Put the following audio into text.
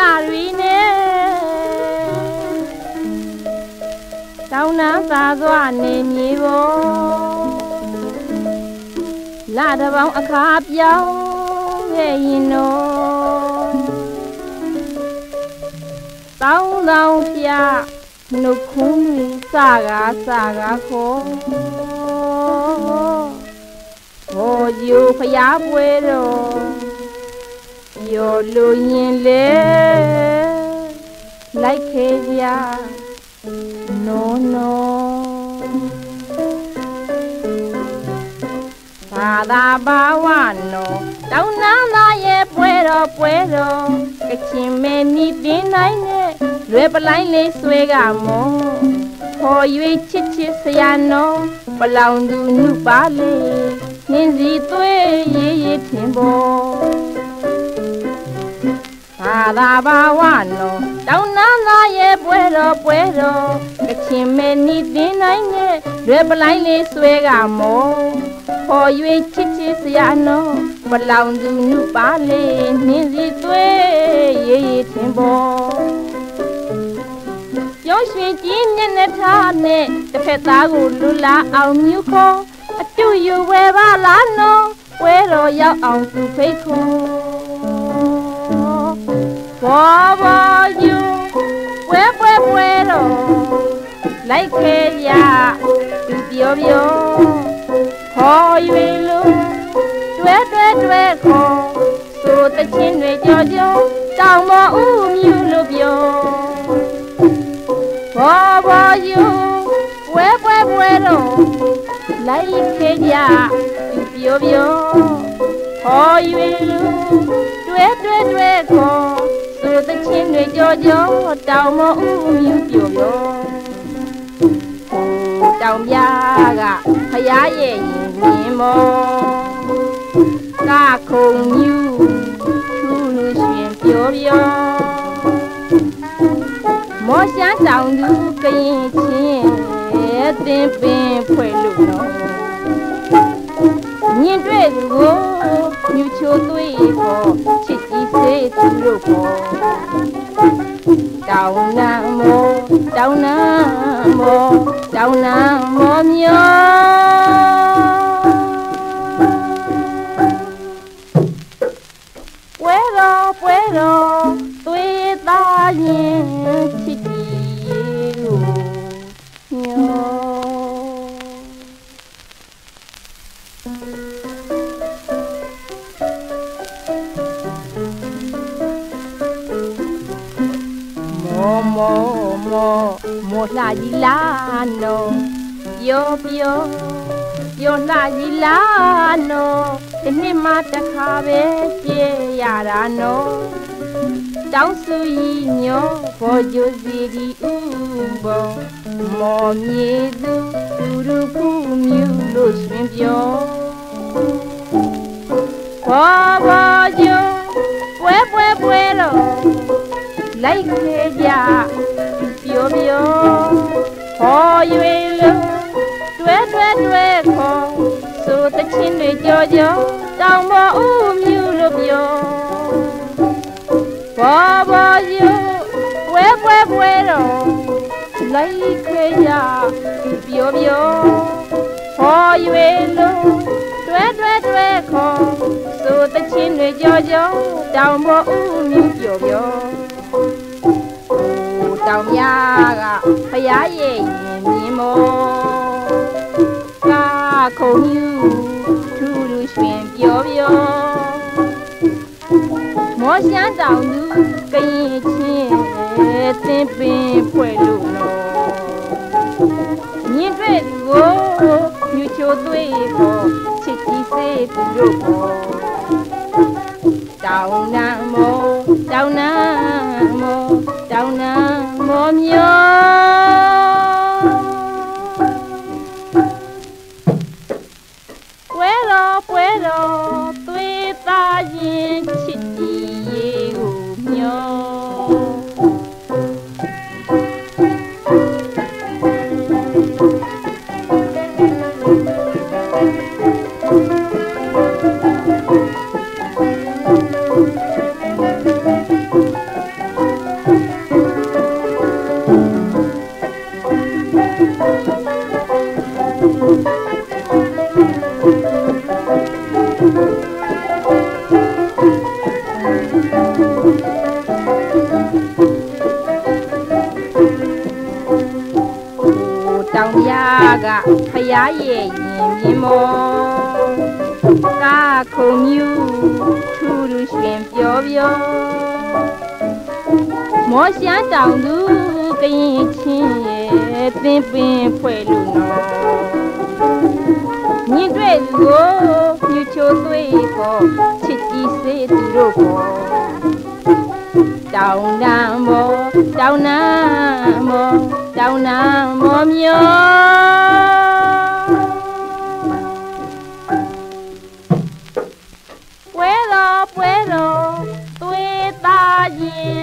လာရီနဲ့တောင်းနာသာစွာနေမြေပေါ်လာတပေါင်းအခါပြောင်းခဲ့ရင်တော့တောင်းတောင်းပြနှုတ်ခွန်းတွေစကားစကားခေါ်ဟောယူဖျားပွဲတော် ရောလူရင်လေလိုက်ခဲ့ကြနောနောဘာသာဘာဝနောတောင်းနာလာရဲ့ပွဲတော်ပွဲတော်ကချင်မဲနီးတင်းနိုင်နဲ့လွယ်ပလိုင်းလေးဆွဲကမောခေါ်၍ချစ်ချစ်ဆရာနောပလောင်သူနုပါလေနှင်းစီသွေးရေးရေးထင်ပေါ်ဘာ သာဘာဝနောတောင်းနာလာရဲ့ပွဲတော်ပွဲတော်ကချင်မဲနီးတင်းနိုင်နဲ့လွယ်ပလိုင်းလေးဆွဲကမောခေါ်၍ချစ်ချစ်စရာနော်ပလောင်သူနုပါလေနှင်းစီသွေးရေးရေးထင်ပေါ်ပြောရွှင်ကြီးမျက်နှာထားနဲ့တစ်ဖက်သားကိုလူလာအောင်မြူခေါ်အတူယူဝဲပါလားနော်ဝဲတော်ရောက်အောင်သူဖိတ်ခေါ် ဘောဘောယူဝဲပွဲပွဲတော်လိုက်ခဲရသူပြောပြောခေါ်၍လို့တွဲတွဲတွဲခေါ်ဆိုတချင်းတွေကြော်ကြော်တောင်မောဥမြူလို့ပြောဘောဘောယူပွဲပွဲပွဲတော့လိုက်ခေကြသူပြောပြောခေါ်၍လို့တွဲတွဲတွဲခေါ်ဆိုတချင်းတွေ ကြော်ကြော်တောင်မောဥမြူပြောပြောတောင်ပြားကဖရားရဲ့ရင်မြင်မောကခုံညူထူးလူရှင်ပြောပြောမောရှမ်းတောင်သူကရင်ချင်းအသင်ပင်ဖွဲ့လို့ တောင်းနာမောတောင်းနာမောတောင်းနာမောမျောပွဲတော်ပွဲတော်သွေးသားရင်ချ မောမောမောမောလှကြီးလာနော်ပြောပြောပြောလှကြီးလာနော်ဒီနှစ်မှတစ်ခါပဲပြည့်ရတာနော်တောင်းစုကြီးညောဘောကျိုစီဒီဥဘောမောမြေသူသူရဖူးမြူလို့ရှင်ပြောဘောဘော လိုက်ခေကြပြောပြောဟော၍လို့တွဲတွဲတွဲခေါ်ဆိုတချင်းတွေကြောကြောတောင်ပေါ်ဥမြူလို့ပြောဘောဘောယူဝဲပွဲပွဲတော့လိုက်ခေကြပြောပြောဟော၍လို့တွဲတွဲတွဲခေါ်ဆိုတချင်းတွေကြောကြောတောင်ပေါ်ဥမြူပြောပြော တောင်များကဖရားရဲ့ရင်မြင်မောကာခုံယူထူးထူးရွှင်ပြောပြောမောရှမ်းတောင်သူကရင်ချင်းသင်ပင်ဖွဲ့လို့နော်မြင်တွေ့သူကိုမြူချိုသွေးကိုချစ်ကြီးစေးသူတို့ကိုတောင်းနမောတောင်းန ရားရဲ့ရင်မြင်မောကာခုံမြူထူထူရှင်ပြောပြောမောရှမ်းတောင်သူကရင်ချင်းရဲ့သင်ပင်ဖွဲ့လို့နော်ညင်တွေ့သူကိုမြူချိုသွေးကိုချစ်ကြည့်စေသူတို့ကိုတောင်းတမောတောင်းနာမောတောင်းနာမောမျော Thank you.